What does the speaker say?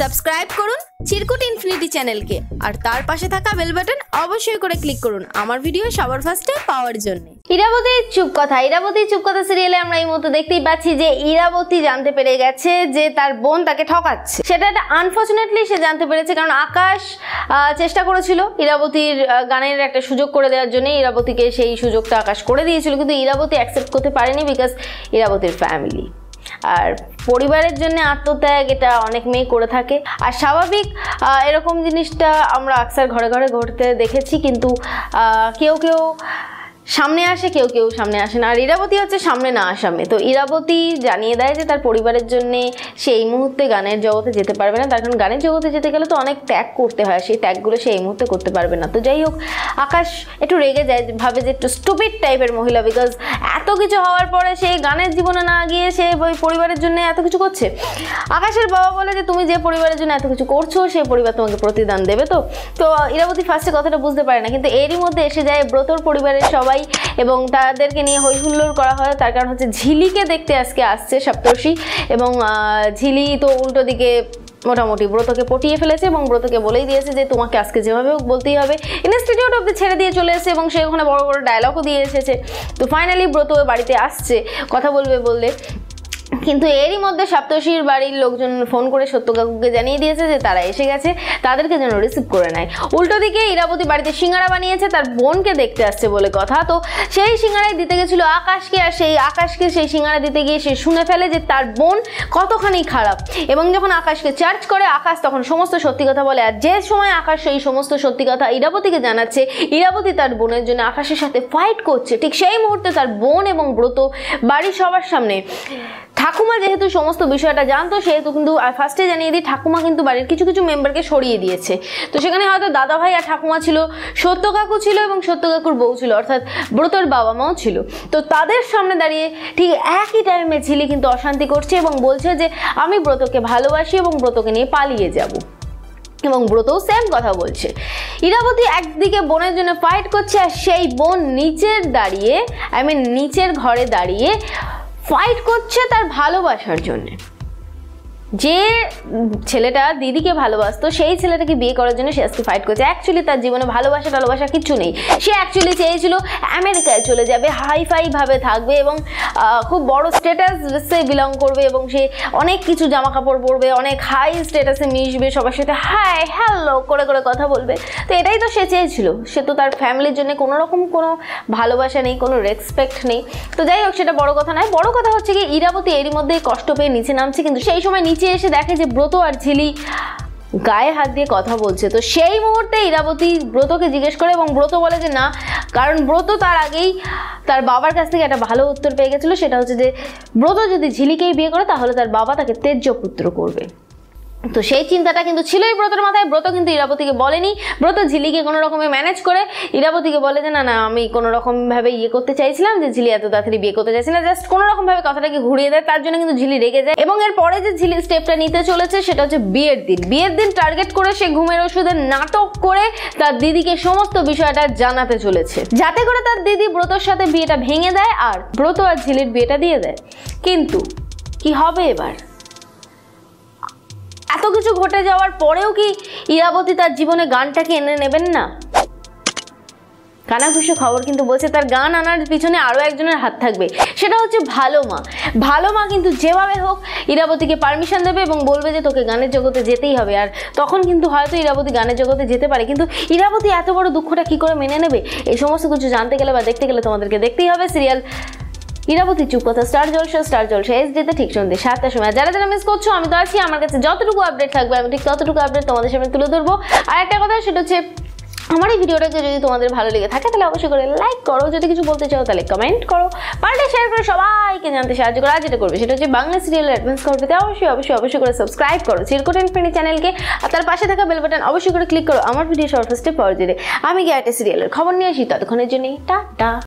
Subscribe করুন চিরকুট infinity চ্যানেলকে। আর তার পাশে থাকা বেল বাটন অবশ্যই করে ক্লিক করুন আমার ভিডিও সবার ফার্স্টে পাওয়ার জন্য। ইরাবতী চুপ কথা, ইরাবতী চুপ কথা সিরিয়ালে আমরা এই মতো দেখতেই পাচ্ছি যে ইরাবতী জানতে পেরে গেছে যে তার বোন তাকে ঠকাচ্ছে। সেটা একটা আনফর্চুনেটলি সে জানতে পেরেছে কারণ আকাশ চেষ্টা করেছিল ইরাবতীর গানের একটা সুযোগ করে দেওয়ার জন্য। ইরাবতীকে সেই সুযোগটা আকাশ করে দিয়েছিল, কিন্তু ইরাবতী অ্যাকসেপ্ট করতে পারেনি বিকজ ইরাবতীর ফ্যামিলি আর পরিবারের জন্য আত্মত্যাগ এটা অনেক মেয়ে করে থাকে। আর স্বাভাবিক এরকম জিনিসটা আমরা আকসার ঘরে ঘরে ঘটতে দেখেছি, কিন্তু কেউ কেউ সামনে আসে, কেউ কেউ সামনে আসে না। আর ইরাবতী হচ্ছে সামনে না আসামে। তো ইরাবতী জানিয়ে দেয় যে, তার পরিবারের জন্য সে এই মুহূর্তে গানের জগতে যেতে পারবে না। তার কারণ গানের জগতে যেতে গেলে তো অনেক ত্যাগ করতে হয়। সেই ত্যাগগুলো সে এই মুহূর্তে করতে পারবে না। তো যাই হোক, আকাশ একটু রেগে যায়, ভাবে যে একটু স্টুপিড টাইপের মহিলা বিকজ এত কিছু হওয়ার পরে সে গানের জীবনে না গিয়ে সে ওই পরিবারের জন্য এত কিছু করছে। আকাশের বাবা বলে যে, তুমি যে পরিবারের জন্য এত কিছু করছ সেই পরিবার তোমাকে প্রতিদান দেবে তো। তো ইরাবতী ফার্স্টে কথাটা বুঝতে পারে না, কিন্তু এরই মধ্যে এসে যায় ব্রতর পরিবারের সবাই। এবং তাদেরকে নিয়ে হই হুল্লোড় করা হয়। তার কারণ হচ্ছে ঝিলিকে দেখতে আজকে আসছে সপ্তর্ষি এবং ঝিলি তো উল্টো দিকে মোটামুটি ব্রতকে পটিয়ে ফেলেছে এবং ব্রতকে বলেই দিয়েছে যে তোমাকে আজকে যেভাবে হোক বলতেই হবে। ইনস্টিটিউট অব্দি ছেড়ে দিয়ে চলে এসেছে এবং সে ওখানে বড় বড় ডায়লগও দিয়ে এসেছে। তো ফাইনালি ব্রত বাড়িতে আসছে। কথা বলবে বললে। কিন্তু এরই মধ্যে সপ্তর্ষির বাড়ির লোকজন ফোন করে সত্য কাকুকে জানিয়ে দিয়েছে যে তারা এসে গেছে, তাদেরকে যেন রিসিভ করে নেয়। উল্টো দিকে ইরাবতী বাড়িতে সিঙ্গারা বানিয়েছে, তার বোনকে দেখতে আসছে বলে কথা। তো সেই সিঙ্গারাই দিতে গেছিল আকাশকে, আর সেই আকাশকে সেই সিঙ্গারা দিতে গিয়ে সে শুনে ফেলে যে তার বোন কতখানি খারাপ। এবং যখন আকাশকে চার্জ করে, আকাশ তখন সমস্ত সত্যি কথা বলে, আর যে সময় আকাশ সেই সমস্ত সত্যি কথা ইরাবতীকে জানাচ্ছে, ইরাবতী তার বোনের জন্য আকাশের সাথে ফাইট করছে। ঠিক সেই মুহূর্তে তার বোন এবং ব্রত বাড়ির সবার সামনে ঠাকুমা যেহেতু সমস্ত বিষয়টা জানতো, সেহেতু কিন্তু ফার্স্টে জানিয়ে দিই, ঠাকুমা কিন্তু বাড়ির কিছু কিছু মেম্বারকে সরিয়ে দিয়েছে। তো সেখানে হয়তো দাদা ভাই আর ঠাকুমা ছিল সত্য কাকু ছিল এবং সত্য কাকুর বউ ছিল, অর্থাৎ ব্রতর বাবা মাও ছিল। তো তাদের সামনে দাঁড়িয়ে ঠিক একই টাইমে ঝিলি কিন্তু অশান্তি করছে এবং বলছে যে, আমি ব্রতকে ভালোবাসি এবং ব্রতকে নিয়ে পালিয়ে যাব। এবং ব্রতও সেম কথা বলছে। ইরাবতী একদিকে বোনের জন্য ফাইট করছে আর সেই বোন নিচের দাঁড়িয়ে আই মিন নিচের ঘরে দাঁড়িয়ে ফাইট করছে তার ভালোবাসার জন্যে। যে ছেলেটা দিদিকে ভালোবাসতো, সেই ছেলেটাকে বিয়ে করার জন্য সে আজকে ফাইট করছে। অ্যাকচুয়ালি তার জীবনে ভালোবাসা টালোবাসা কিছু নেই। সে অ্যাকচুয়ালি চেয়েছিল আমেরিকায় চলে যাবে হাই ফাই ভাবে থাকবে এবং খুব বড় স্টেটাসে বিলং করবে এবং সে অনেক কিছু জামা কাপড় পরবে, অনেক হাই স্টেটাসে মিশবে, সবার সাথে হাই হ্যালো করে করে কথা বলবে। তো এটাই তো সে চেয়েছিল। সে তো তার ফ্যামিলির জন্য কোনো রকম কোনো ভালোবাসা নেই, কোনো রেসপেক্ট নেই। তো যাই হোক, সেটা বড় কথা নয়। বড় কথা হচ্ছে কি, ইরাবতী এরই মধ্যে কষ্ট পেয়ে নিচে নামছে, কিন্তু সেই সময় নিচে এসে দেখে যে ব্রত আর ঝিলি গায়ে হাত দিয়ে কথা বলছে। তো সেই মুহূর্তে ইরাবতী ব্রতকে জিজ্ঞেস করে এবং ব্রত বলে যে, না, কারণ ব্রত তার আগেই তার বাবার কাছ থেকে একটা ভালো উত্তর পেয়ে গেছিল। সেটা হচ্ছে যে, ব্রত যদি ঝিলিকেই বিয়ে করে, তাহলে তার বাবা তাকে তেজ্য পুত্র করবে। তো সেই চিন্তাটা কিন্তু ছিলই ব্রতর মাথায়। ব্রত কিন্তু ইরাবতীকে বলেনি। ব্রত ঝিলিকে কোনো রকমে ম্যানেজ করে ইরাবতীকে বলে যে, না না, আমি কোনো রকম ভাবে ইয়ে করতে চাইছিলাম যে, ঝিলি এত তাড়াতাড়ি বিয়ে করতে চাইছি না। জাস্ট কোনো রকম ভাবে কথাটাকে ঘুরিয়ে দেয়। তার জন্য কিন্তু ঝিলি রেগে যায়। এবং এর পরে যে ঝিলি স্টেপটা নিতে চলেছে, সেটা হচ্ছে বিয়ের দিন। বিয়ের দিন টার্গেট করে সে ঘুমের ওষুধের নাটক করে তার দিদিকে সমস্ত বিষয়টা জানাতে চলেছে। যাতে করে তার দিদি ব্রতর সাথে বিয়েটা ভেঙে দেয় আর ব্রত আর ঝিলির বিয়েটা দিয়ে দেয়। কিন্তু কি হবে এবার? কিছু ঘটে যাওয়ার পরেও কি ইরাবতী তার জীবনে গানটাকে এনে নেবেন না? কানাঘুষো খবর কিন্তু বলছে তার গান আনার পিছনে আরও একজনের হাত থাকবে। সেটা হচ্ছে ভালো মা। ভালো মা কিন্তু যেভাবে হোক ইরাবতীকে পারমিশন দেবে এবং বলবে যে তোকে গানের জগতে যেতেই হবে। আর তখন কিন্তু হয়তো ইরাবতী গানের জগতে যেতে পারে। কিন্তু ইরাবতী এত বড় দুঃখটা কি করে মেনে নেবে? এই সমস্ত কিছু জানতে গেলে বা দেখতে গেলে তোমাদেরকে দেখতেই হবে। সিরিয়াল ইরাবতী চুপ কথা Star Jalsha Star Jalsha S ডিতে ঠিক সন্ধ্যে সাতটার সময়। যারা যারা মিস করছ, আমি তো আছি। আমার কাছে যতটুকু আপডেট থাকবে, আমি ঠিক ততটুকু আপডেট তোমাদের সামনে তুলে ধরবো। আর একটা কথা, সেটা হচ্ছে, আমার এই ভিডিওটাকে যদি তোমাদের ভালো লেগে থাকে, তাহলে অবশ্যই করে লাইক করো। যদি কিছু বলতে চাও, তাহলে কমেন্ট করো। পারলে শেয়ার করে সবাইকে জানতে সাহায্য করো। আর যেটা করবে, সেটা হচ্ছে, বাংলা সিরিয়ালের অ্যাডভান্স করবে অবশ্যই অবশ্যই অবশ্যই করে সাবস্ক্রাইব করো। চিরকুট ফ্রেন্ডি চ্যানেলকে আর তার পাশে থাকা বেল বাটন অবশ্যই করে ক্লিক করো। আমার ভিডিও শর্ট ফার্স্টে পাওয়ার জেরে আমি গিয়ে একটা সিরিয়ালের খবর নিয়ে আসি। ততক্ষণের জন্য টাটা।